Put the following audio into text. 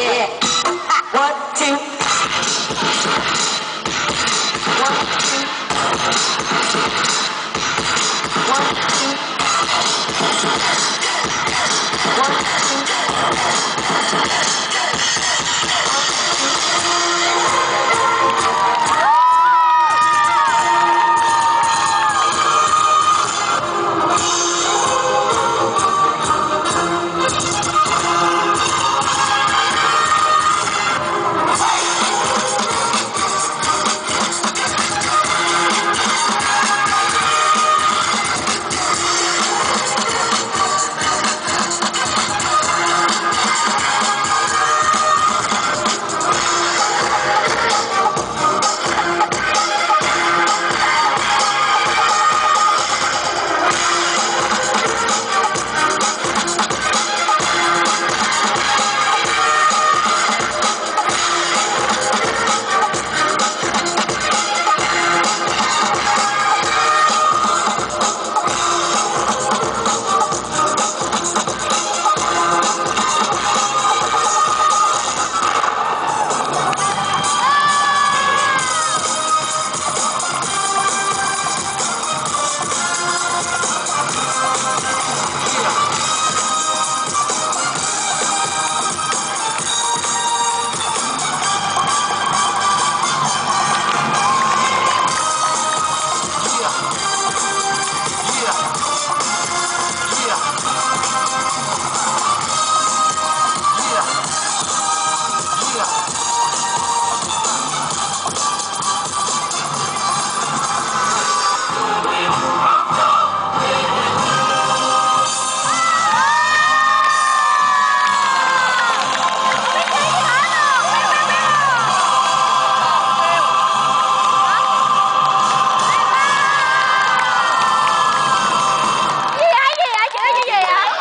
yeah.